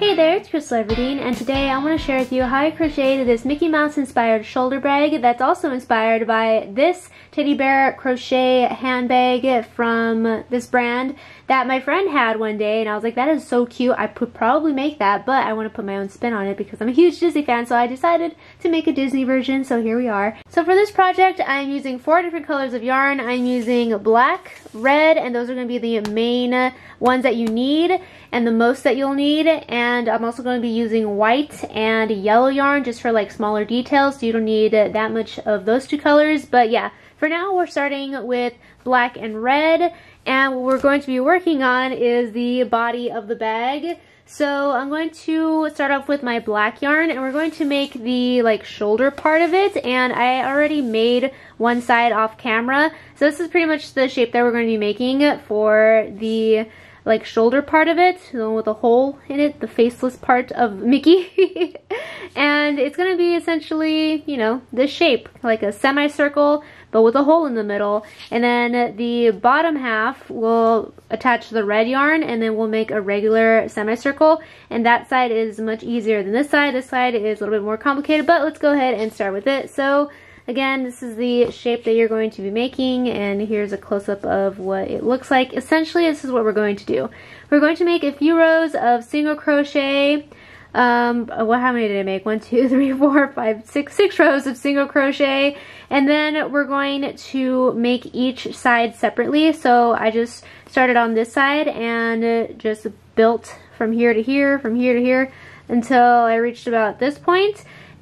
Hey there, it's Krystal Everdeen, and today I want to share with you how I crocheted this Mickey Mouse inspired shoulder bag that's also inspired by this teddy bear crochet handbag from this brand that my friend had one day and I was like that is so cute I could probably make that but I want to put my own spin on it because I'm a huge Disney fan so I decided to make a Disney version so here we are. So for this project I'm using four different colors of yarn. I'm using black, red, and those are going to be the main ones that you need and the most that you'll need and I'm also going to be using white and yellow yarn just for like smaller details so you don't need that much of those two colors but yeah for now we're starting with black and red and what we're going to be working on is the body of the bag so I'm going to start off with my black yarn and we're going to make the like shoulder part of it and I already made one side off camera. So this is pretty much the shape that we're going to be making for the like shoulder part of it, the one with a hole in it, the faceless part of Mickey. and it's going to be essentially, you know, this shape, like a semicircle, but with a hole in the middle. And then the bottom half will attach the red yarn and then we'll make a regular semicircle. And that side is much easier than this side. This side is a little bit more complicated, but let's go ahead and start with it. So Again, this is the shape that you're going to be making, and here's a close-up of what it looks like. Essentially, this is what we're going to do. We're going to make a few rows of single crochet. Um, what, how many did I make? One, two, three, four, five, six, six rows of single crochet. And then we're going to make each side separately. So I just started on this side and just built from here to here, from here to here, until I reached about this.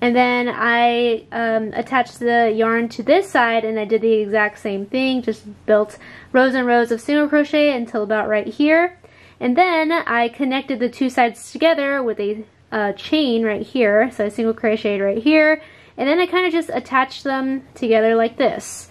And then I um, attached the yarn to this side and I did the exact same thing, just built rows and rows of single crochet until about right here. And then I connected the two sides together with a uh, chain right here, so I single crocheted right here, and then I kind of just attached them together like this.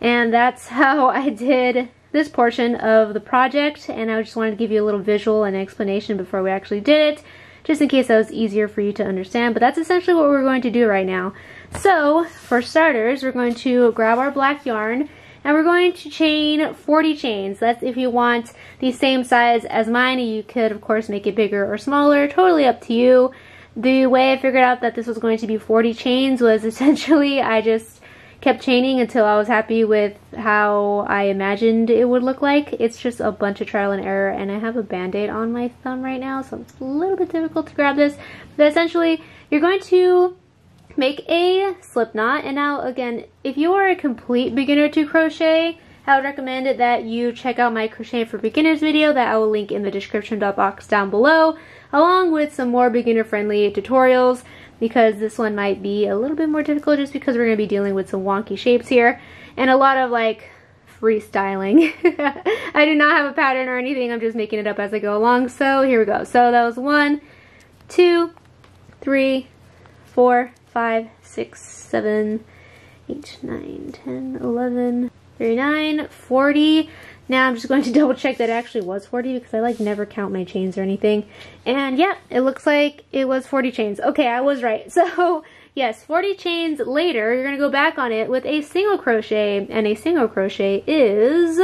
And that's how I did this portion of the project, and I just wanted to give you a little visual and explanation before we actually did it just in case that was easier for you to understand. But that's essentially what we're going to do right now. So, for starters, we're going to grab our black yarn and we're going to chain 40 chains. That's if you want the same size as mine. You could, of course, make it bigger or smaller. Totally up to you. The way I figured out that this was going to be 40 chains was essentially I just kept chaining until I was happy with how I imagined it would look like. It's just a bunch of trial and error and I have a band-aid on my thumb right now so it's a little bit difficult to grab this. But essentially you're going to make a slip knot and now again if you are a complete beginner to crochet I would recommend that you check out my crochet for beginners video that I will link in the description box down below along with some more beginner friendly tutorials because this one might be a little bit more difficult just because we're going to be dealing with some wonky shapes here and a lot of like freestyling. I do not have a pattern or anything, I'm just making it up as I go along. So here we go. So that was one, two, three, four, five, six, seven, eight, nine, ten, eleven, thirty-nine, forty. Now I'm just going to double check that it actually was 40 because I like never count my chains or anything. And yeah, it looks like it was 40 chains. Okay, I was right. So yes, 40 chains later, you're going to go back on it with a single crochet. And a single crochet is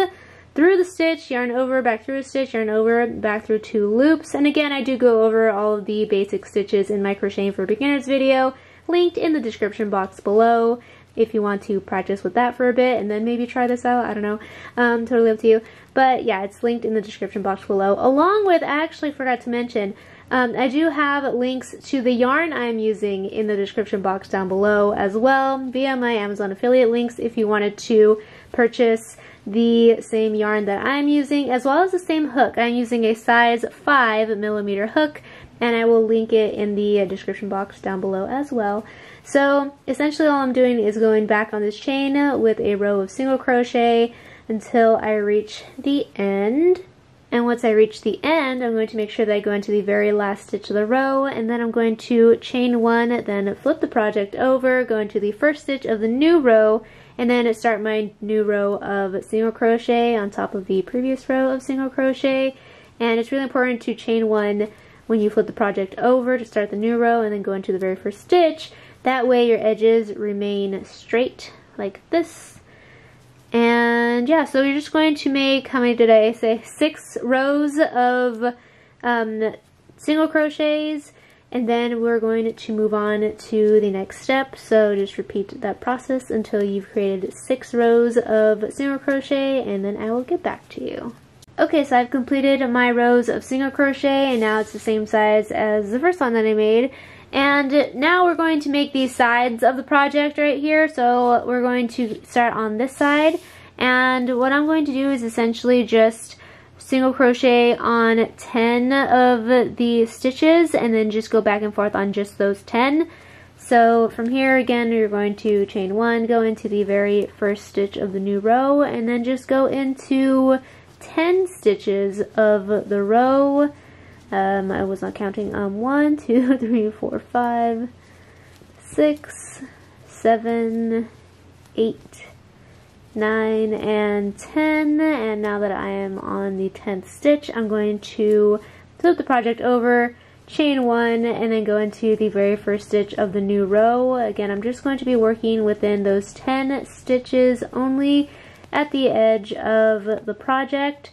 through the stitch, yarn over, back through a stitch, yarn over, back through two loops. And again, I do go over all of the basic stitches in my crocheting for beginners video, linked in the description box below if you want to practice with that for a bit and then maybe try this out. I don't know. Um, totally up to you. But yeah, it's linked in the description box below. Along with, I actually forgot to mention, um, I do have links to the yarn I'm using in the description box down below as well via my Amazon affiliate links if you wanted to purchase the same yarn that I'm using as well as the same hook. I'm using a size 5 millimeter hook and I will link it in the uh, description box down below as well. So essentially all I'm doing is going back on this chain with a row of single crochet until I reach the end. And once I reach the end, I'm going to make sure that I go into the very last stitch of the row, and then I'm going to chain one, then flip the project over, go into the first stitch of the new row, and then start my new row of single crochet on top of the previous row of single crochet. And it's really important to chain one when you flip the project over to start the new row and then go into the very first stitch that way your edges remain straight like this. And yeah, so you're just going to make, how many did I say? Six rows of um, single crochets and then we're going to move on to the next step. So just repeat that process until you've created six rows of single crochet and then I will get back to you. Okay, so I've completed my rows of single crochet and now it's the same size as the first one that I made. And now we're going to make these sides of the project right here. So we're going to start on this side. And what I'm going to do is essentially just single crochet on 10 of the stitches and then just go back and forth on just those 10. So from here again you're going to chain one, go into the very first stitch of the new row and then just go into 10 stitches of the row. Um, I was not counting. Um, one, two, three, four, five, six, seven, eight, 9 and 10 and now that I am on the 10th stitch I'm going to flip the project over chain one and then go into the very first stitch of the new row again I'm just going to be working within those 10 stitches only at the edge of the project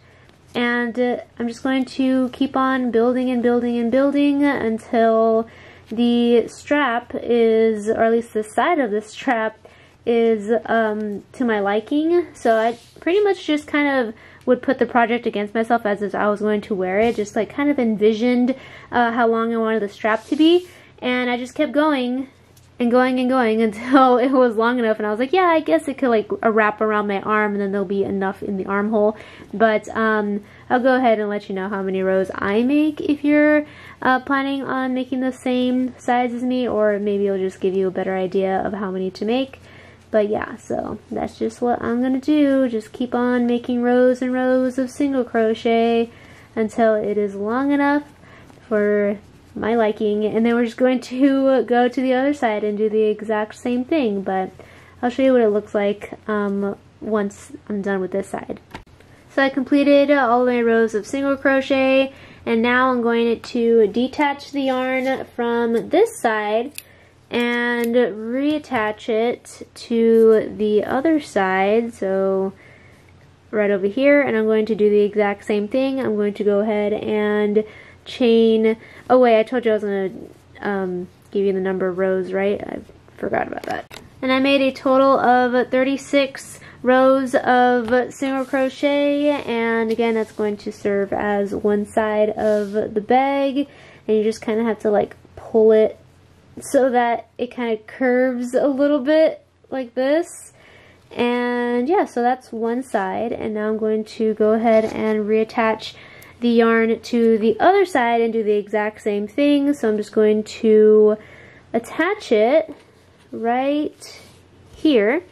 and uh, I'm just going to keep on building and building and building until the strap is or at least the side of the strap is um, to my liking. So I pretty much just kind of would put the project against myself as if I was going to wear it. Just like kind of envisioned uh, how long I wanted the strap to be. And I just kept going and going and going until it was long enough and I was like, yeah, I guess it could like wrap around my arm and then there'll be enough in the armhole. But um, I'll go ahead and let you know how many rows I make if you're uh, planning on making the same size as me or maybe it'll just give you a better idea of how many to make. But yeah, so that's just what I'm going to do. Just keep on making rows and rows of single crochet until it is long enough for my liking. And then we're just going to go to the other side and do the exact same thing. But I'll show you what it looks like um, once I'm done with this side. So I completed all my rows of single crochet and now I'm going to detach the yarn from this side and reattach it to the other side so right over here and I'm going to do the exact same thing I'm going to go ahead and chain oh wait I told you I was to um, give you the number of rows right I forgot about that and I made a total of 36 rows of single crochet and again that's going to serve as one side of the bag and you just kind of have to like pull it so that it kind of curves a little bit like this. And yeah, so that's one side. And now I'm going to go ahead and reattach the yarn to the other side and do the exact same thing. So I'm just going to attach it right here.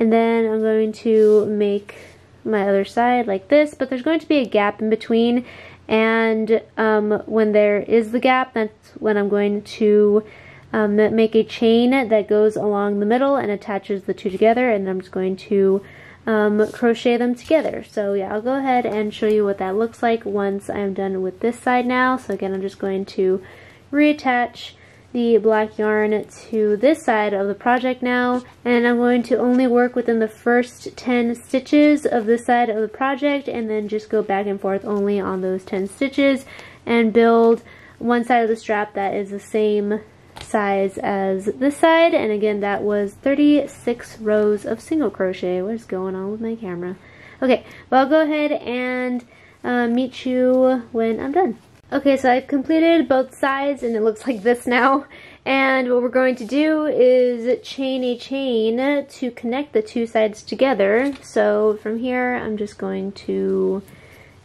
And then I'm going to make my other side like this, but there's going to be a gap in between and um, when there is the gap that's when I'm going to um, make a chain that goes along the middle and attaches the two together and I'm just going to um, crochet them together. So yeah I'll go ahead and show you what that looks like once I'm done with this side now. So again I'm just going to reattach the black yarn to this side of the project now and I'm going to only work within the first 10 stitches of this side of the project and then just go back and forth only on those 10 stitches and build one side of the strap that is the same size as this side and again that was 36 rows of single crochet what is going on with my camera okay well I'll go ahead and uh, meet you when I'm done Okay, so I've completed both sides and it looks like this now. And what we're going to do is chain a chain to connect the two sides together. So from here, I'm just going to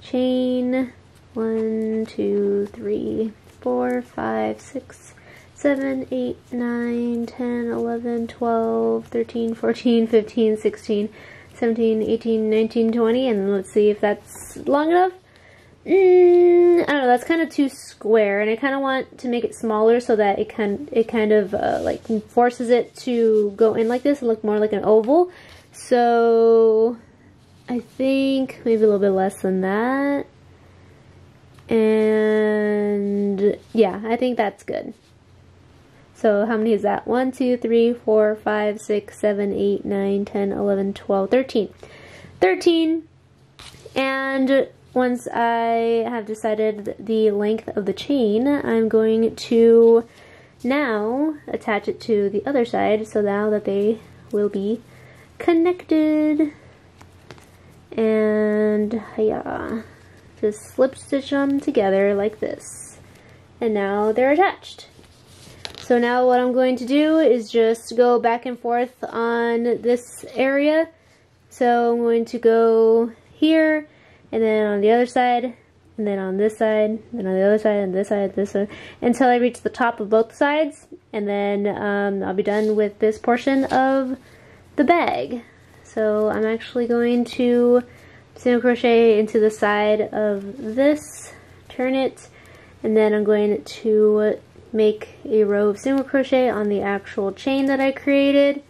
chain one, two, three, four, five, six, 7, 8, 9, 10, 11, 12, 13, 14, 15, 16, 17, 18, 19, 20, and let's see if that's long enough. Mm, I don't know, that's kind of too square, and I kind of want to make it smaller so that it can it kind of uh, like forces it to go in like this and look more like an oval. So I think maybe a little bit less than that. And yeah, I think that's good. So how many is that? 1, 2, 3, 4, 5, 6, 7, 8, 9, 10, 11, 12, 13. 13. And once I have decided the length of the chain, I'm going to now attach it to the other side so now that they will be connected. And yeah, just slip stitch them together like this. And now they're attached. So now what I'm going to do is just go back and forth on this area. So I'm going to go here, and then on the other side, and then on this side, and on the other side, and this side, this side, until I reach the top of both sides, and then um, I'll be done with this portion of the bag. So I'm actually going to single crochet into the side of this, turn it, and then I'm going to make a row of single crochet on the actual chain that I created.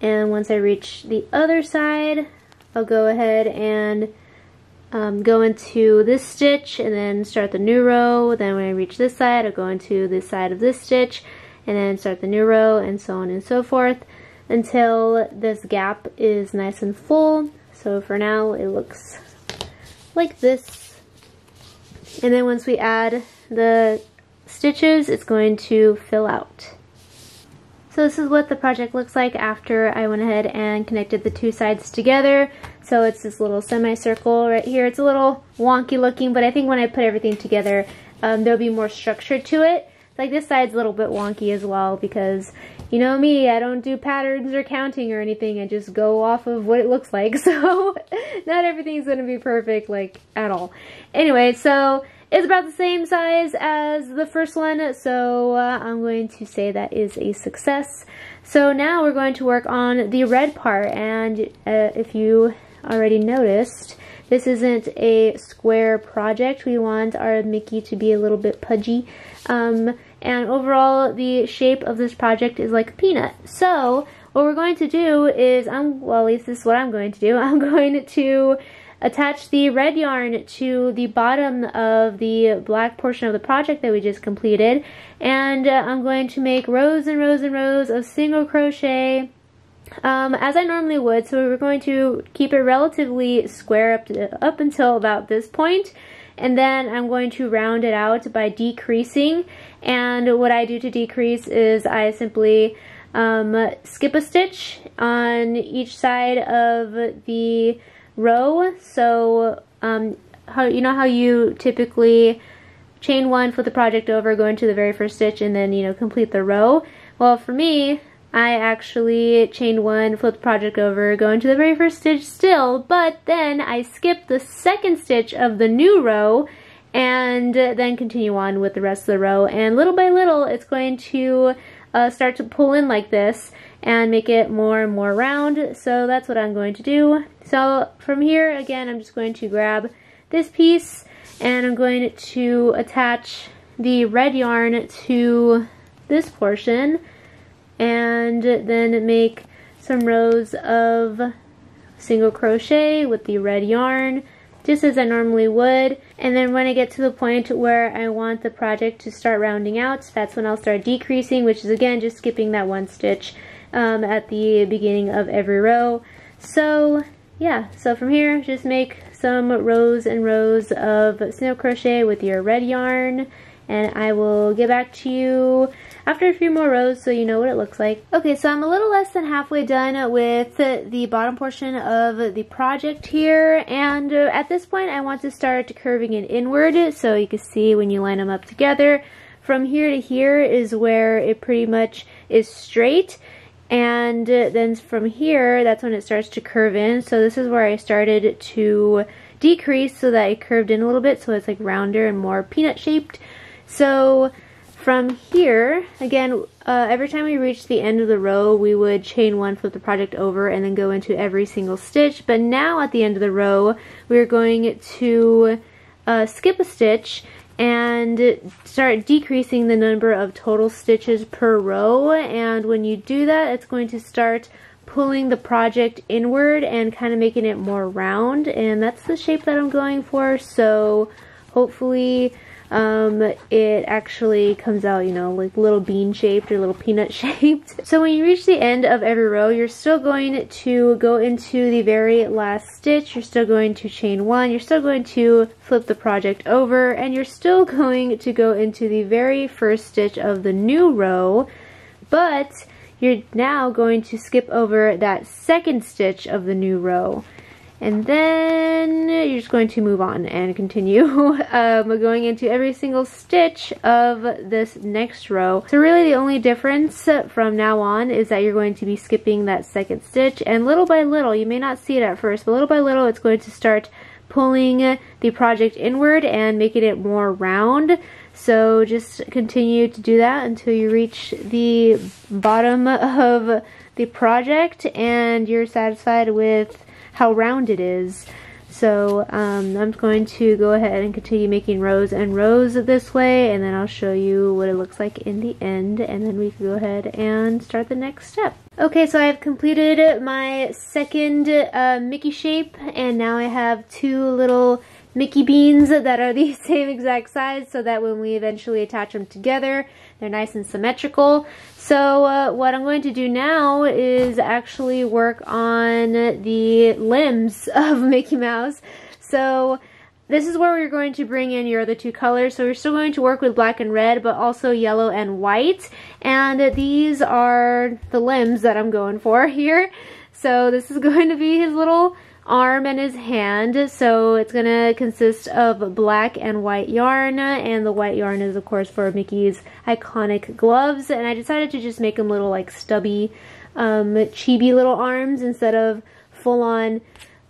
And once I reach the other side I'll go ahead and um, go into this stitch and then start the new row. Then when I reach this side I'll go into this side of this stitch and then start the new row and so on and so forth until this gap is nice and full. So for now it looks like this. And then once we add the stitches, it's going to fill out. So this is what the project looks like after I went ahead and connected the two sides together. So it's this little semicircle right here. It's a little wonky looking, but I think when I put everything together, um, there'll be more structure to it. Like this side's a little bit wonky as well because you know me, I don't do patterns or counting or anything. I just go off of what it looks like. So not everything's going to be perfect like at all. Anyway, so it's about the same size as the first one, so uh, I'm going to say that is a success. So now we're going to work on the red part, and uh, if you already noticed, this isn't a square project. We want our Mickey to be a little bit pudgy. Um, and overall, the shape of this project is like a peanut. So, what we're going to do is, I'm, well, at least this is what I'm going to do. I'm going to attach the red yarn to the bottom of the black portion of the project that we just completed. And uh, I'm going to make rows and rows and rows of single crochet um, as I normally would. So we're going to keep it relatively square up, to, up until about this point. And then I'm going to round it out by decreasing. And what I do to decrease is I simply um, skip a stitch on each side of the row. So um, how you know how you typically chain one, flip the project over, go into the very first stitch, and then you know complete the row. Well, for me, I actually chain one, flip the project over, go into the very first stitch still, but then I skip the second stitch of the new row and then continue on with the rest of the row. And little by little, it's going to uh, start to pull in like this and make it more and more round. So that's what I'm going to do. So from here, again, I'm just going to grab this piece and I'm going to attach the red yarn to this portion and then make some rows of single crochet with the red yarn just as I normally would. And then when I get to the point where I want the project to start rounding out, that's when I'll start decreasing, which is again just skipping that one stitch um, at the beginning of every row. So yeah, so from here, just make some rows and rows of single crochet with your red yarn and I will get back to you after a few more rows so you know what it looks like. Okay, so I'm a little less than halfway done with the bottom portion of the project here and uh, at this point I want to start curving it inward so you can see when you line them up together. From here to here is where it pretty much is straight and then from here that's when it starts to curve in so this is where I started to decrease so that it curved in a little bit so it's like rounder and more peanut shaped so from here again uh, every time we reach the end of the row we would chain one flip the project over and then go into every single stitch. But now at the end of the row we're going to uh, skip a stitch and start decreasing the number of total stitches per row. And when you do that it's going to start pulling the project inward and kind of making it more round. And that's the shape that I'm going for. So hopefully um, it actually comes out, you know, like little bean shaped or little peanut shaped. So when you reach the end of every row, you're still going to go into the very last stitch. You're still going to chain one. You're still going to flip the project over and you're still going to go into the very first stitch of the new row, but you're now going to skip over that second stitch of the new row. And then you're just going to move on and continue um, going into every single stitch of this next row. So really the only difference from now on is that you're going to be skipping that second stitch and little by little, you may not see it at first, but little by little it's going to start pulling the project inward and making it more round. So just continue to do that until you reach the bottom of the project and you're satisfied with how round it is. So um, I'm going to go ahead and continue making rows and rows this way and then I'll show you what it looks like in the end and then we can go ahead and start the next step. Okay, so I've completed my second uh, Mickey shape and now I have two little Mickey beans that are the same exact size so that when we eventually attach them together, they're nice and symmetrical. So uh, what I'm going to do now is actually work on the limbs of Mickey Mouse. So this is where we're going to bring in your other two colors. So we're still going to work with black and red, but also yellow and white. And these are the limbs that I'm going for here. So this is going to be his little arm and his hand. So it's going to consist of black and white yarn. And the white yarn is, of course, for Mickey's iconic gloves. And I decided to just make him little, like, stubby, um, chibi little arms instead of full-on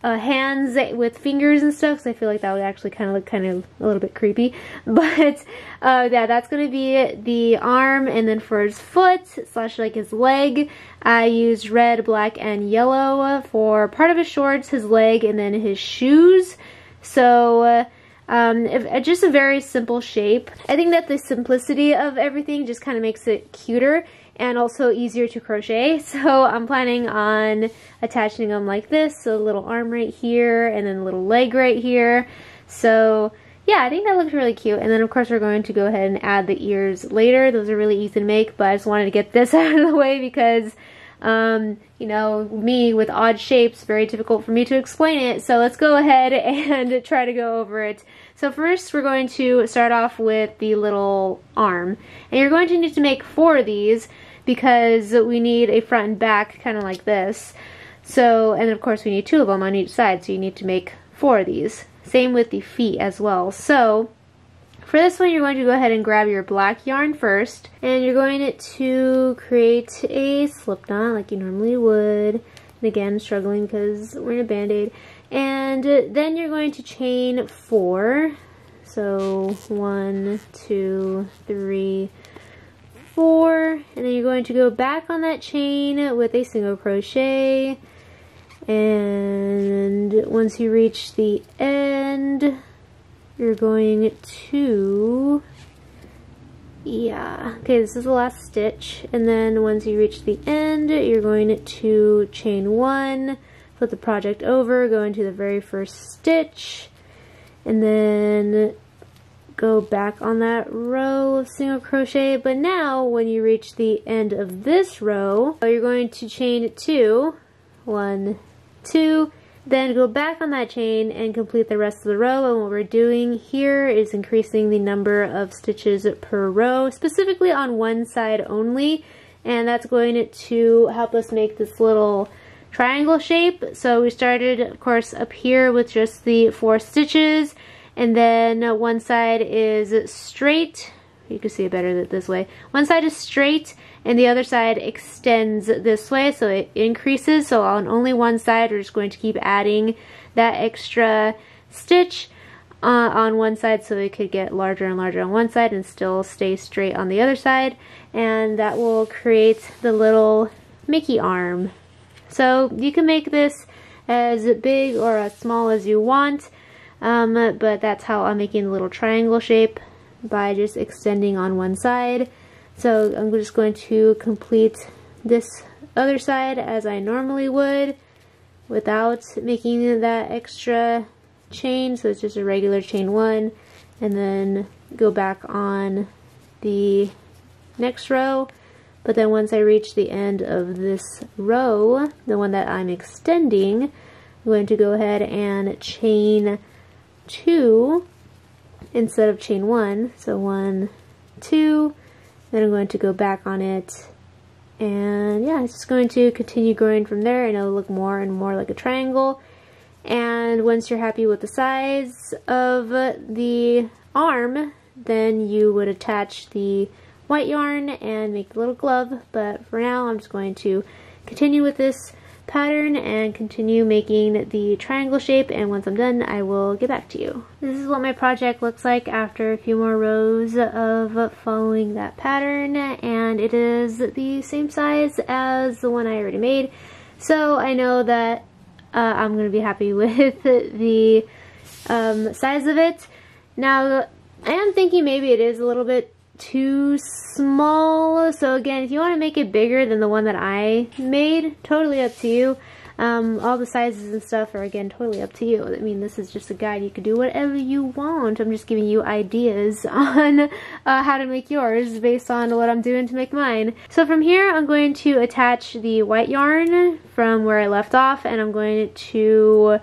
uh, hands with fingers and stuff so I feel like that would actually kind of look kind of a little bit creepy. But uh, yeah, that's going to be the arm and then for his foot slash like his leg, I used red, black, and yellow for part of his shorts, his leg, and then his shoes. So uh, um, if, just a very simple shape. I think that the simplicity of everything just kind of makes it cuter and also easier to crochet. So I'm planning on attaching them like this. So a little arm right here and then a little leg right here. So yeah, I think that looks really cute. And then of course we're going to go ahead and add the ears later. Those are really easy to make, but I just wanted to get this out of the way because um, you know, me with odd shapes, very difficult for me to explain it. So let's go ahead and try to go over it. So first we're going to start off with the little arm. And you're going to need to make four of these because we need a front and back kind of like this. So, and of course we need two of them on each side, so you need to make four of these. Same with the feet as well. So, for this one, you're going to go ahead and grab your black yarn first, and you're going to create a slip knot like you normally would. And again, struggling because we're in a band-aid. And then you're going to chain four. So, one, two, three, four and then you're going to go back on that chain with a single crochet. And once you reach the end you're going to yeah okay this is the last stitch. And then once you reach the end you're going to chain one flip the project over go into the very first stitch. And then go back on that row of single crochet. But now when you reach the end of this row you're going to chain two. One two. Then go back on that chain and complete the rest of the row. And what we're doing here is increasing the number of stitches per row specifically on one side only. And that's going to help us make this little triangle shape. So we started of course up here with just the four stitches and then one side is straight. You can see it better this way. One side is straight and the other side extends this way so it increases. So on only one side we're just going to keep adding that extra stitch uh, on one side so it could get larger and larger on one side and still stay straight on the other side. And that will create the little Mickey arm. So you can make this as big or as small as you want. Um, but that's how I'm making the little triangle shape by just extending on one side. So I'm just going to complete this other side as I normally would without making that extra chain. So it's just a regular chain one and then go back on the next row. But then once I reach the end of this row, the one that I'm extending, I'm going to go ahead and chain two instead of chain one. So one, two, then I'm going to go back on it and yeah, it's just going to continue growing from there and it'll look more and more like a triangle. And once you're happy with the size of the arm, then you would attach the white yarn and make the little glove. But for now, I'm just going to continue with this pattern and continue making the triangle shape and once I'm done I will get back to you. This is what my project looks like after a few more rows of following that pattern and it is the same size as the one I already made so I know that uh, I'm going to be happy with the um, size of it. Now I am thinking maybe it is a little bit too small. So again, if you want to make it bigger than the one that I made, totally up to you. Um, all the sizes and stuff are again totally up to you. I mean, this is just a guide. You can do whatever you want. I'm just giving you ideas on uh, how to make yours based on what I'm doing to make mine. So from here, I'm going to attach the white yarn from where I left off, and I'm going to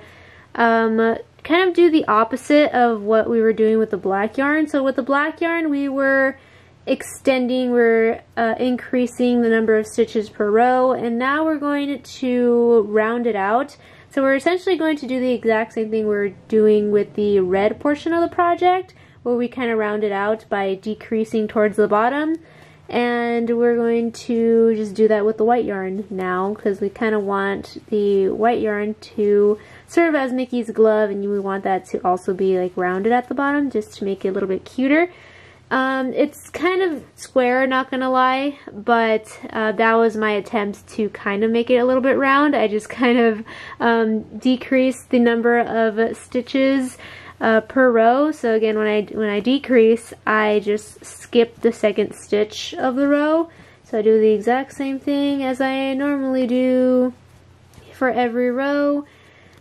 um, kind of do the opposite of what we were doing with the black yarn. So with the black yarn, we were extending, we're uh, increasing the number of stitches per row, and now we're going to round it out. So we're essentially going to do the exact same thing we're doing with the red portion of the project, where we kind of round it out by decreasing towards the bottom. And we're going to just do that with the white yarn now, because we kind of want the white yarn to serve as Mickey's glove, and we want that to also be like rounded at the bottom, just to make it a little bit cuter. Um, it's kind of square, not gonna lie, but uh, that was my attempt to kind of make it a little bit round. I just kind of um, decreased the number of stitches uh, per row. So again, when I when I decrease, I just skip the second stitch of the row. So I do the exact same thing as I normally do for every row,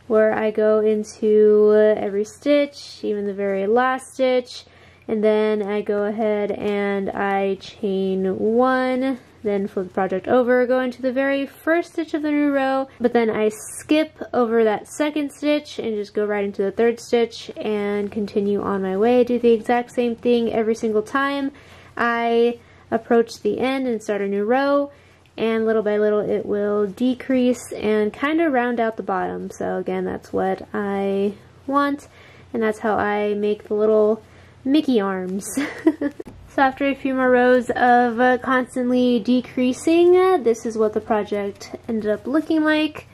where I go into every stitch, even the very last stitch, and then I go ahead and I chain one then flip the project over, go into the very first stitch of the new row, but then I skip over that second stitch and just go right into the third stitch and continue on my way. Do the exact same thing every single time. I approach the end and start a new row and little by little it will decrease and kind of round out the bottom. So again, that's what I want and that's how I make the little Mickey arms. so after a few more rows of uh, constantly decreasing, uh, this is what the project ended up looking like.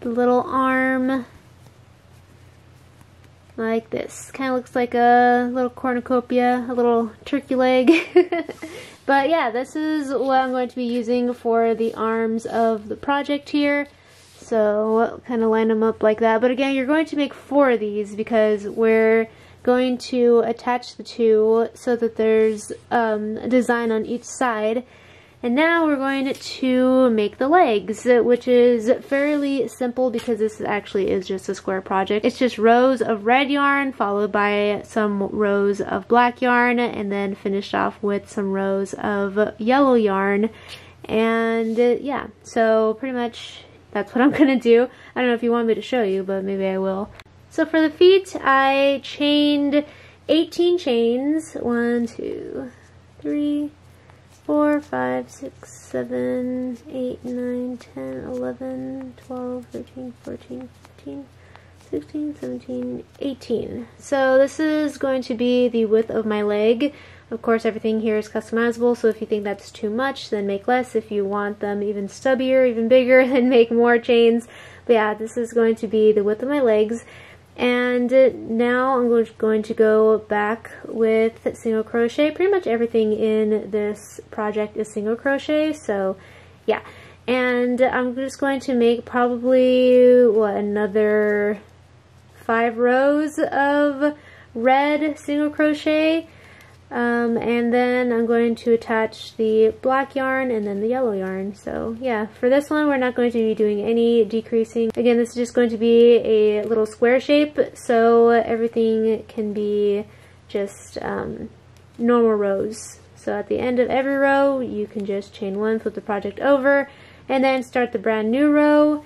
The little arm like this. Kind of looks like a little cornucopia, a little turkey leg. but yeah, this is what I'm going to be using for the arms of the project here. So kind of line them up like that. But again, you're going to make four of these because we're going to attach the two so that there's um, a design on each side. And now we're going to make the legs, which is fairly simple because this actually is just a square project. It's just rows of red yarn followed by some rows of black yarn and then finished off with some rows of yellow yarn. And uh, yeah, so pretty much that's what I'm to do. I don't know if you want me to show you, but maybe I will. So for the feet, I chained 18 chains. One, two, three, four, five, six, seven, eight, nine, 10, 11, 12, 13, 14, 15, 16, 17, 18. So this is going to be the width of my leg. Of course, everything here is customizable, so if you think that's too much, then make less. If you want them even stubbier, even bigger, then make more chains. But yeah, this is going to be the width of my legs. And uh, now I'm going to go back with single crochet. Pretty much everything in this project is single crochet, so yeah. And I'm just going to make probably, what, another five rows of red single crochet um, and then I'm going to attach the black yarn and then the yellow yarn. So yeah, for this one we're not going to be doing any decreasing. Again, this is just going to be a little square shape so everything can be just um, normal rows. So at the end of every row, you can just chain one, flip the project over, and then start the brand new row,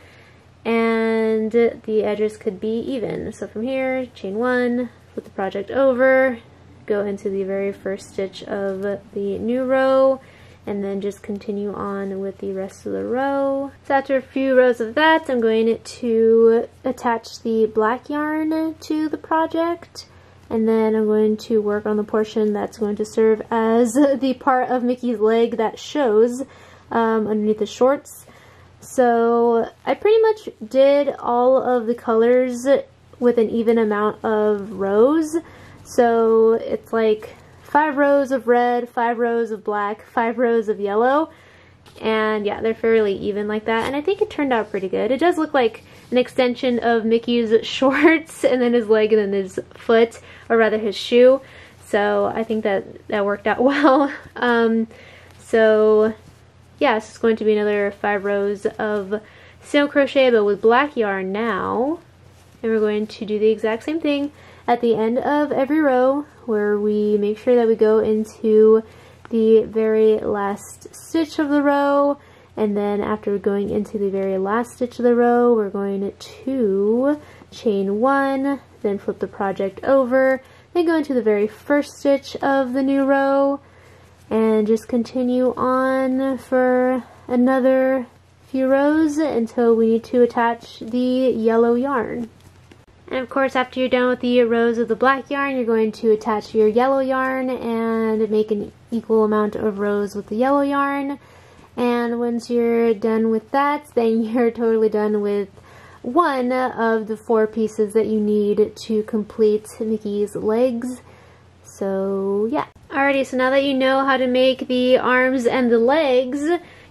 and the edges could be even. So from here, chain one, flip the project over, go into the very first stitch of the new row, and then just continue on with the rest of the row. So after a few rows of that, I'm going to attach the black yarn to the project and then I'm going to work on the portion that's going to serve as the part of Mickey's leg that shows um, underneath the shorts. So I pretty much did all of the colors with an even amount of rows. So it's like five rows of red, five rows of black, five rows of yellow. And yeah, they're fairly even like that. And I think it turned out pretty good. It does look like an extension of Mickey's shorts and then his leg and then his foot or rather his shoe. So I think that that worked out well. Um, so yeah, is going to be another five rows of single crochet but with black yarn now. And we're going to do the exact same thing at the end of every row where we make sure that we go into the very last stitch of the row and then after going into the very last stitch of the row we're going to chain one then flip the project over, then go into the very first stitch of the new row, and just continue on for another few rows until we need to attach the yellow yarn. And of course, after you're done with the rows of the black yarn, you're going to attach your yellow yarn and make an equal amount of rows with the yellow yarn. And once you're done with that, then you're totally done with one of the four pieces that you need to complete Mickey's legs. So yeah. Alrighty, so now that you know how to make the arms and the legs,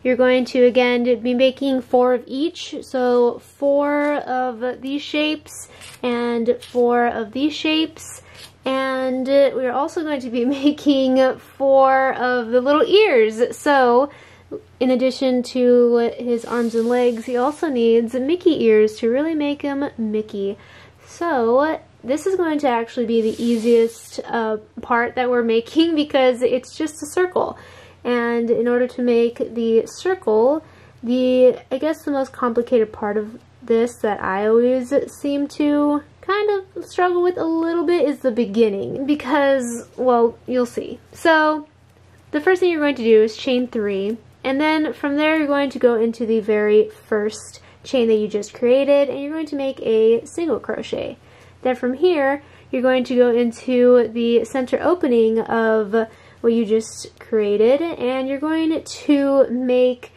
you're going to again be making four of each. So four of these shapes and four of these shapes. And we're also going to be making four of the little ears. So in addition to his arms and legs, he also needs Mickey ears to really make him Mickey. So this is going to actually be the easiest uh, part that we're making because it's just a circle. And in order to make the circle, the I guess the most complicated part of this that I always seem to kind of struggle with a little bit is the beginning because, well, you'll see. So the first thing you're going to do is chain three and then from there, you're going to go into the very first chain that you just created, and you're going to make a single crochet. Then from here, you're going to go into the center opening of what you just created, and you're going to make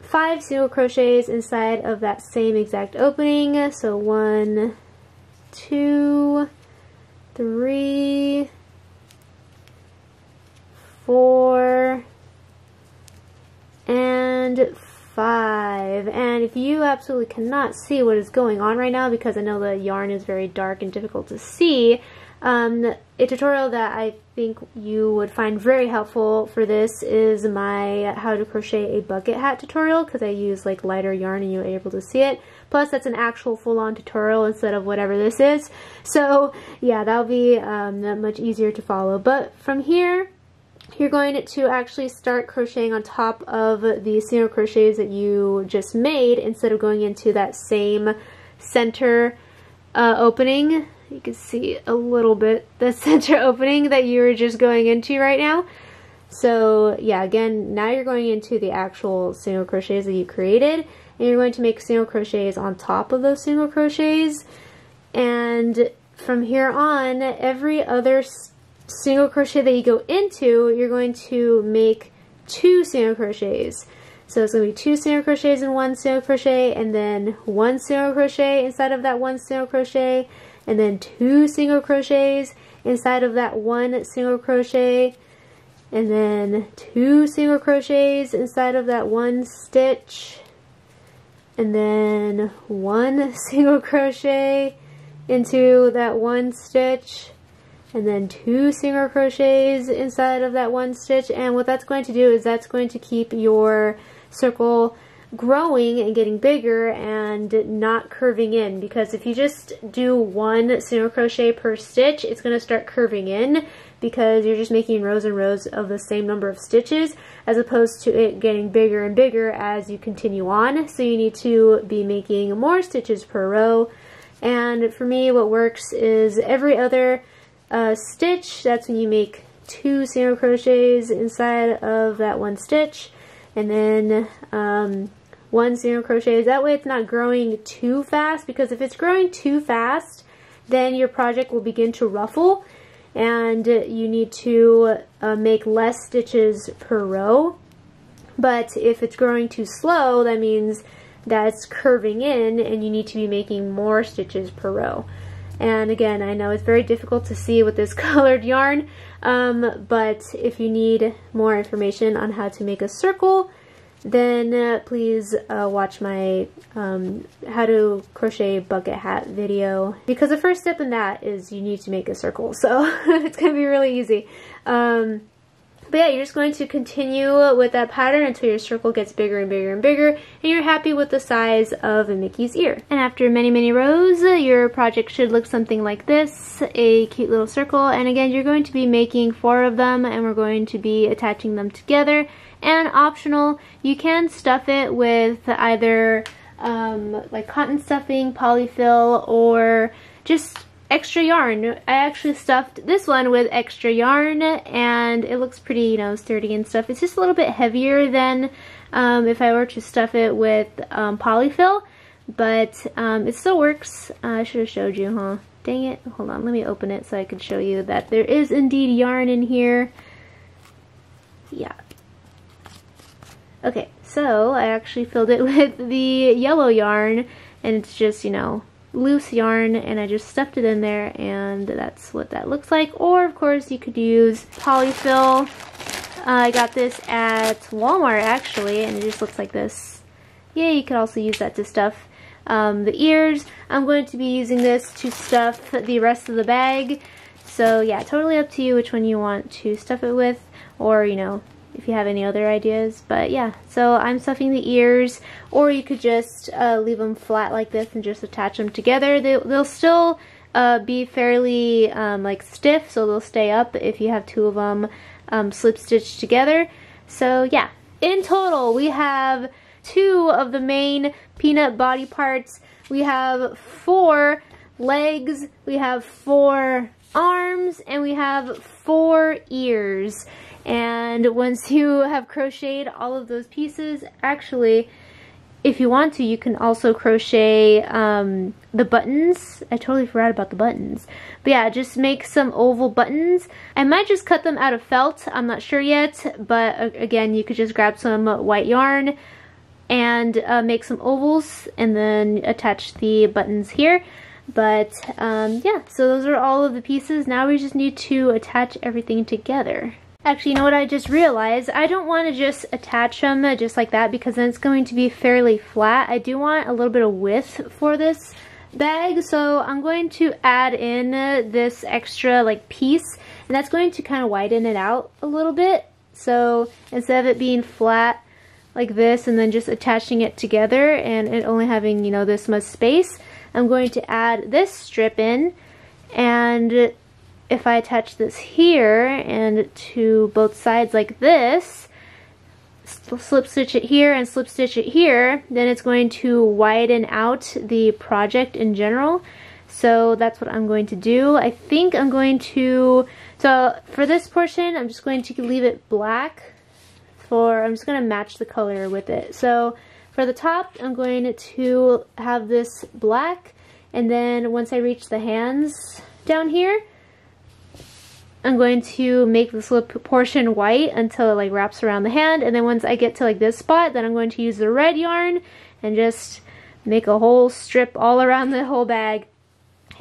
five single crochets inside of that same exact opening. So one, two, three, four, and five. And if you absolutely cannot see what is going on right now, because I know the yarn is very dark and difficult to see, um, a tutorial that I think you would find very helpful for this is my how to crochet a bucket hat tutorial because I use like lighter yarn and you're able to see it. Plus that's an actual full-on tutorial instead of whatever this is. So yeah, that'll be um, much easier to follow. But from here, you're going to actually start crocheting on top of the single crochets that you just made instead of going into that same center uh, opening. You can see a little bit the center opening that you were just going into right now. So yeah, again, now you're going into the actual single crochets that you created and you're going to make single crochets on top of those single crochets. And from here on, every other single crochet that you go into, you're going to make two single crochets. So it's going to be two single crochets in one single crochet, and then one single crochet inside of that one single crochet, and then two single crochets inside of that one single crochet, and then two single crochets inside of that one stitch, and then one single crochet into that one stitch, and then two single crochets inside of that one stitch. And what that's going to do is that's going to keep your circle growing and getting bigger and not curving in. Because if you just do one single crochet per stitch it's going to start curving in because you're just making rows and rows of the same number of stitches as opposed to it getting bigger and bigger as you continue on. So you need to be making more stitches per row. And for me what works is every other uh, stitch that's when you make two single crochets inside of that one stitch. And then um, one single crochet. That way it's not growing too fast because if it's growing too fast, then your project will begin to ruffle and you need to uh, make less stitches per row. But if it's growing too slow, that means that's curving in and you need to be making more stitches per row. And again, I know it's very difficult to see with this colored yarn, um, but if you need more information on how to make a circle, then uh, please uh, watch my um, how to crochet bucket hat video. Because the first step in that is you need to make a circle. So it's gonna be really easy. Um, but yeah you're just going to continue with that pattern until your circle gets bigger and bigger and bigger and you're happy with the size of a Mickey's ear. And after many many rows your project should look something like this a cute little circle. And again you're going to be making four of them and we're going to be attaching them together and optional, you can stuff it with either um, like cotton stuffing, polyfill, or just extra yarn. I actually stuffed this one with extra yarn and it looks pretty, you know, sturdy and stuff. It's just a little bit heavier than um, if I were to stuff it with um, polyfill, but um, it still works. Uh, I should have showed you, huh? Dang it. Hold on, let me open it so I can show you that there is indeed yarn in here. Yeah, Okay, so I actually filled it with the yellow yarn and it's just, you know, loose yarn and I just stuffed it in there and that's what that looks like. Or of course you could use polyfill. Uh, I got this at Walmart actually and it just looks like this. Yeah, you could also use that to stuff um, the ears. I'm going to be using this to stuff the rest of the bag. So yeah, totally up to you which one you want to stuff it with or, you know, if you have any other ideas. But yeah, so I'm stuffing the ears, or you could just uh, leave them flat like this and just attach them together. They, will still uh, be fairly um, like stiff, so they'll stay up if you have two of them um, slip stitched together. So yeah, in total we have two of the main peanut body parts. We have four legs, we have four arms, and we have four ears. And once you have crocheted all of those pieces, actually, if you want to, you can also crochet um, the buttons. I totally forgot about the buttons. But yeah, just make some oval buttons. I might just cut them out of felt. I'm not sure yet. But uh, again, you could just grab some white yarn and uh, make some ovals and then attach the buttons here. But um, yeah, so those are all of the pieces. Now we just need to attach everything together. Actually, you know what I just realized? I don't want to just attach them just like that because then it's going to be fairly flat. I do want a little bit of width for this bag, so I'm going to add in this extra like piece and that's going to kind of widen it out a little bit. So instead of it being flat like this and then just attaching it together and it only having, you know, this much space, I'm going to add this strip in and if I attach this here and to both sides like this, slip stitch it here and slip stitch it here, then it's going to widen out the project in general. So that's what I'm going to do. I think I'm going to, so for this portion, I'm just going to leave it black for, I'm just going to match the color with it. So for the top, I'm going to have this black, and then once I reach the hands down here, I'm going to make the slip portion white until it like wraps around the hand and then once I get to like this spot then I'm going to use the red yarn and just make a whole strip all around the whole bag.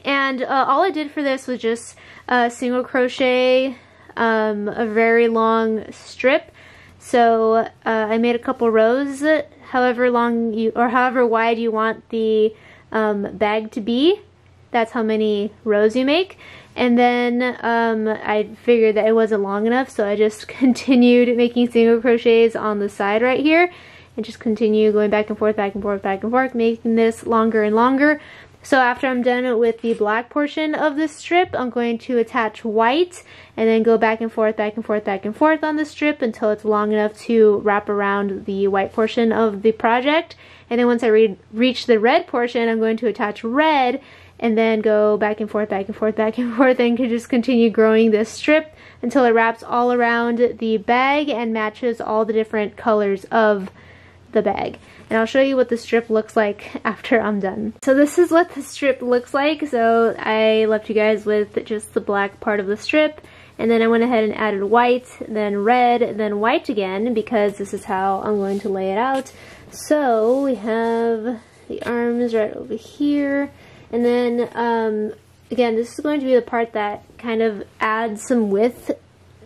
And uh, all I did for this was just uh, single crochet um, a very long strip so uh, I made a couple rows however long you or however wide you want the um, bag to be that's how many rows you make and then um, I figured that it wasn't long enough, so I just continued making single crochets on the side right here. and just continue going back and forth, back and forth, back and forth, making this longer and longer. So after I'm done with the black portion of this strip, I'm going to attach white and then go back and forth, back and forth, back and forth on the strip until it's long enough to wrap around the white portion of the project. And then once I re reach the red portion, I'm going to attach red and then go back and forth, back and forth, back and forth, and can just continue growing this strip until it wraps all around the bag and matches all the different colors of the bag. And I'll show you what the strip looks like after I'm done. So this is what the strip looks like. So I left you guys with just the black part of the strip. And then I went ahead and added white, then red, then white again because this is how I'm going to lay it out. So we have the arms right over here. And then, um, again, this is going to be the part that kind of adds some width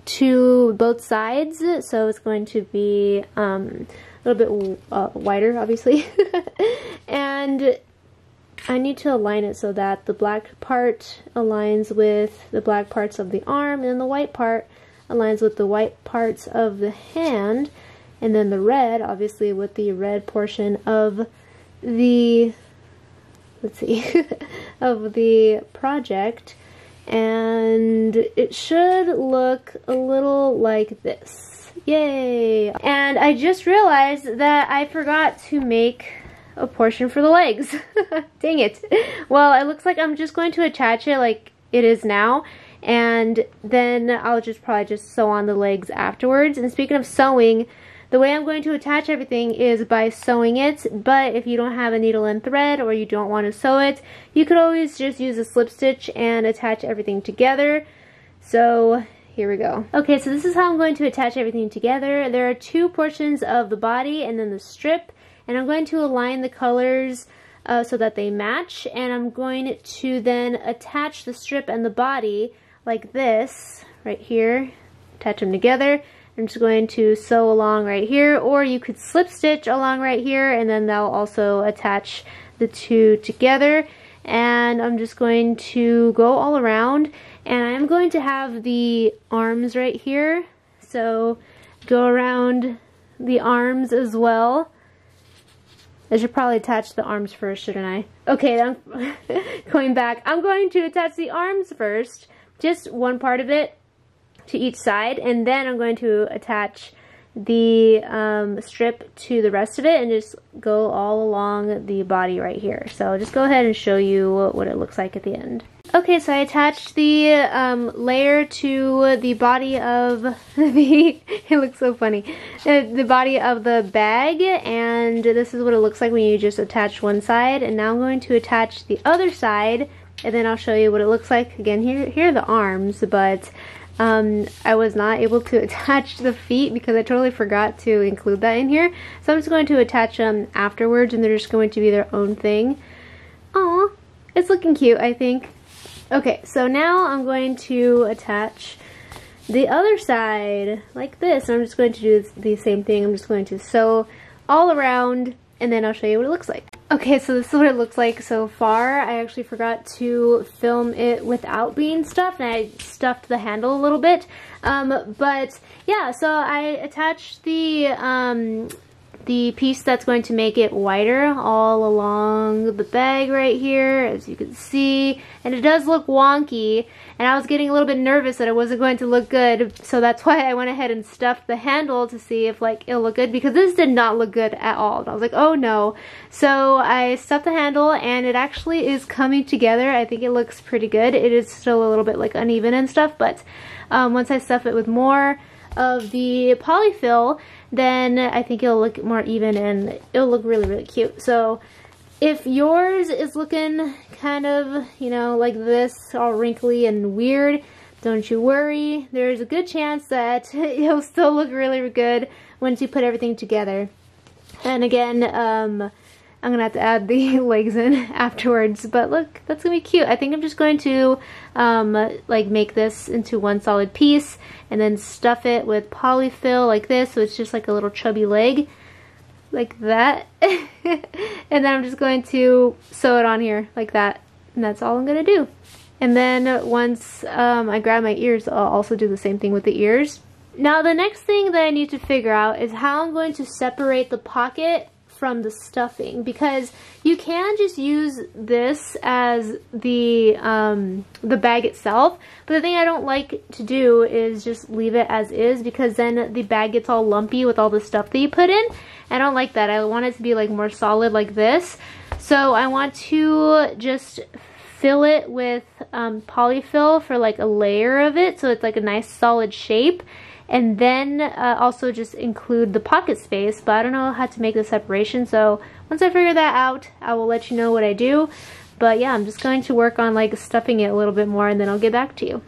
to both sides. So it's going to be um, a little bit uh, wider, obviously. and I need to align it so that the black part aligns with the black parts of the arm and the white part aligns with the white parts of the hand and then the red obviously with the red portion of the let's see, of the project. And it should look a little like this. Yay! And I just realized that I forgot to make a portion for the legs. Dang it. Well, it looks like I'm just going to attach it like it is now and then I'll just probably just sew on the legs afterwards. And speaking of sewing, the way I'm going to attach everything is by sewing it, but if you don't have a needle and thread or you don't want to sew it, you could always just use a slip stitch and attach everything together. So here we go. Okay, so this is how I'm going to attach everything together. There are two portions of the body and then the strip, and I'm going to align the colors uh, so that they match, and I'm going to then attach the strip and the body like this, right here, attach them together, I'm just going to sew along right here or you could slip stitch along right here and then that'll also attach the two together and I'm just going to go all around and I'm going to have the arms right here so go around the arms as well I should probably attach the arms first shouldn't I okay I'm going back I'm going to attach the arms first just one part of it to each side and then I'm going to attach the um, strip to the rest of it and just go all along the body right here. So I'll just go ahead and show you what it looks like at the end. Okay, so I attached the um, layer to the body of the, it looks so funny, uh, the body of the bag and this is what it looks like when you just attach one side and now I'm going to attach the other side and then I'll show you what it looks like. Again, here, here are the arms, but um, I was not able to attach the feet because I totally forgot to include that in here. So I'm just going to attach them afterwards and they're just going to be their own thing. Aw, it's looking cute, I think. Okay, so now I'm going to attach the other side like this. I'm just going to do the same thing. I'm just going to sew all around and then I'll show you what it looks like. Okay, so this is what it looks like so far. I actually forgot to film it without being stuffed, and I stuffed the handle a little bit. Um, but yeah, so I attached the um, the piece that's going to make it wider all along the bag right here, as you can see. And it does look wonky, and I was getting a little bit nervous that it wasn't going to look good, so that's why I went ahead and stuffed the handle to see if like it'll look good, because this did not look good at all. And I was like, oh no. So I stuffed the handle, and it actually is coming together. I think it looks pretty good. It is still a little bit like uneven and stuff, but um, once I stuff it with more of the polyfill, then I think it'll look more even and it'll look really, really cute. So if yours is looking kind of, you know, like this, all wrinkly and weird, don't you worry. There's a good chance that it'll still look really good once you put everything together. And again, um, I'm gonna have to add the legs in afterwards, but look, that's gonna be cute. I think I'm just going to um, like make this into one solid piece and then stuff it with polyfill like this, so it's just like a little chubby leg, like that. and then I'm just going to sew it on here like that, and that's all I'm gonna do. And then once um, I grab my ears, I'll also do the same thing with the ears. Now the next thing that I need to figure out is how I'm going to separate the pocket from the stuffing because you can just use this as the um, the bag itself. But the thing I don't like to do is just leave it as is because then the bag gets all lumpy with all the stuff that you put in. I don't like that. I want it to be like more solid like this. So I want to just fill it with um, polyfill for like a layer of it so it's like a nice solid shape and then uh, also just include the pocket space but I don't know how to make the separation so once I figure that out I will let you know what I do but yeah I'm just going to work on like stuffing it a little bit more and then I'll get back to you.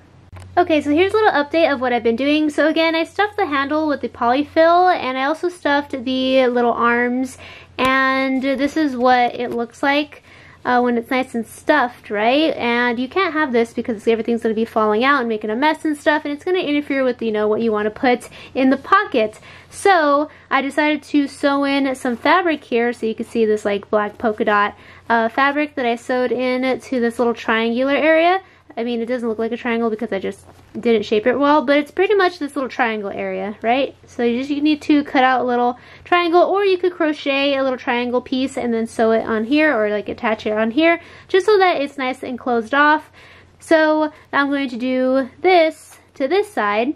Okay, so here's a little update of what I've been doing. So again, I stuffed the handle with the polyfill and I also stuffed the little arms and this is what it looks like uh, when it's nice and stuffed, right? And you can't have this because everything's going to be falling out and making a mess and stuff, and it's going to interfere with, you know, what you want to put in the pocket. So I decided to sew in some fabric here so you can see this like black polka dot uh, fabric that I sewed in to this little triangular area. I mean, it doesn't look like a triangle because I just didn't shape it well, but it's pretty much this little triangle area, right? So you just you need to cut out a little triangle, or you could crochet a little triangle piece and then sew it on here, or like attach it on here, just so that it's nice and closed off. So I'm going to do this to this side,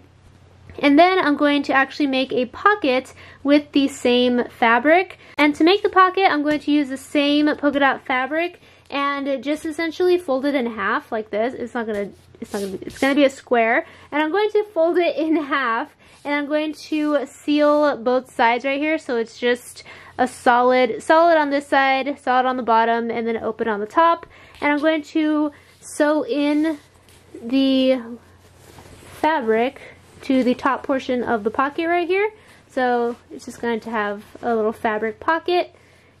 and then I'm going to actually make a pocket with the same fabric. And to make the pocket, I'm going to use the same polka dot fabric and just essentially fold it in half like this. It's not gonna, it's not gonna be, it's gonna be a square. And I'm going to fold it in half and I'm going to seal both sides right here so it's just a solid, solid on this side, solid on the bottom, and then open on the top. And I'm going to sew in the fabric to the top portion of the pocket right here. So it's just going to have a little fabric pocket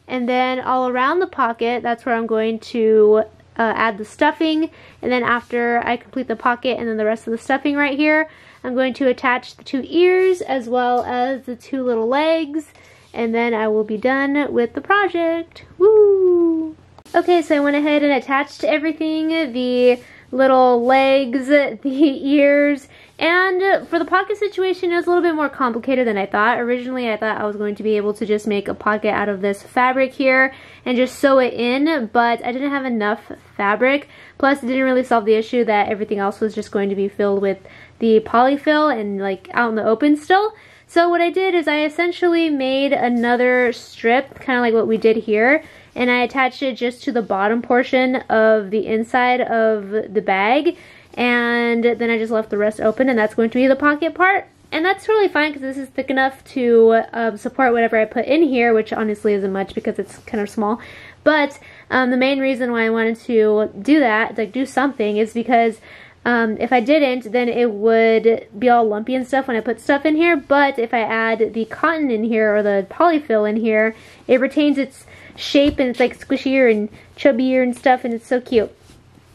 and then all around the pocket, that's where I'm going to uh, add the stuffing. And then after I complete the pocket and then the rest of the stuffing right here, I'm going to attach the two ears as well as the two little legs. And then I will be done with the project. Woo! Okay, so I went ahead and attached everything. The little legs, the ears, and for the pocket situation, it was a little bit more complicated than I thought. Originally, I thought I was going to be able to just make a pocket out of this fabric here and just sew it in, but I didn't have enough fabric. Plus, it didn't really solve the issue that everything else was just going to be filled with the polyfill and like out in the open still. So what I did is I essentially made another strip, kind of like what we did here, and I attached it just to the bottom portion of the inside of the bag and then I just left the rest open and that's going to be the pocket part. And that's totally fine because this is thick enough to um, support whatever I put in here which honestly isn't much because it's kind of small. But um, the main reason why I wanted to do that like do something is because um, if I didn't then it would be all lumpy and stuff when I put stuff in here. But if I add the cotton in here or the polyfill in here it retains its shape and it's like squishier and chubbier and stuff and it's so cute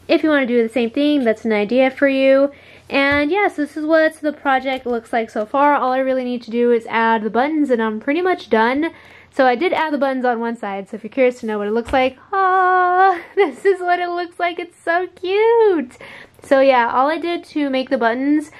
if you want to do the same thing, that's an idea for you. And yes, this is what the project looks like so far. All I really need to do is add the buttons and I'm pretty much done. So I did add the buttons on one side, so if you're curious to know what it looks like, ah, this is what it looks like. It's so cute. So yeah, all I did to make the buttons,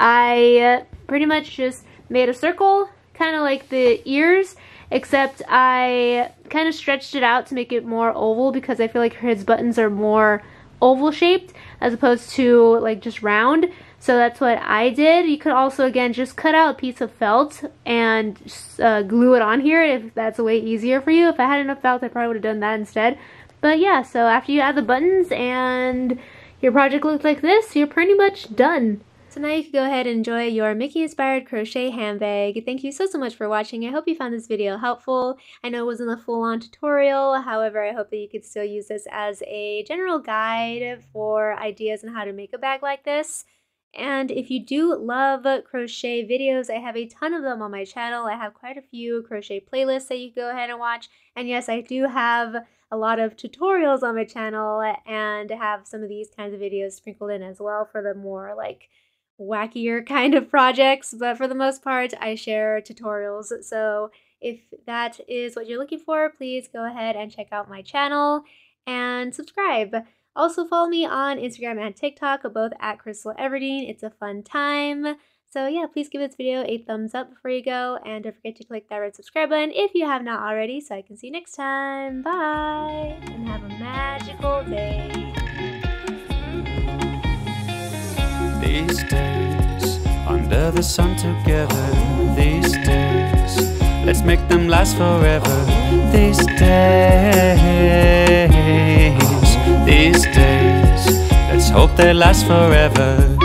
I pretty much just made a circle, kind of like the ears, except I kind of stretched it out to make it more oval because I feel like his buttons are more oval shaped as opposed to like just round. So that's what I did. You could also, again, just cut out a piece of felt and uh, glue it on here if that's a way easier for you. If I had enough felt, I probably would have done that instead. But yeah, so after you add the buttons and your project looks like this, you're pretty much done. So now you can go ahead and enjoy your Mickey inspired crochet handbag. Thank you so so much for watching. I hope you found this video helpful. I know it wasn't a full-on tutorial, however I hope that you could still use this as a general guide for ideas on how to make a bag like this. And if you do love crochet videos, I have a ton of them on my channel. I have quite a few crochet playlists that you can go ahead and watch. And yes, I do have a lot of tutorials on my channel and have some of these kinds of videos sprinkled in as well for the more like wackier kind of projects, but for the most part, I share tutorials. So if that is what you're looking for, please go ahead and check out my channel and subscribe. Also follow me on Instagram and TikTok, both at Krystal Everdeen. It's a fun time. So yeah, please give this video a thumbs up before you go, and don't forget to click that red subscribe button if you have not already, so I can see you next time. Bye! And have a magical day. These days, under the sun together, these days, let's make them last forever. These days, these days, let's hope they last forever.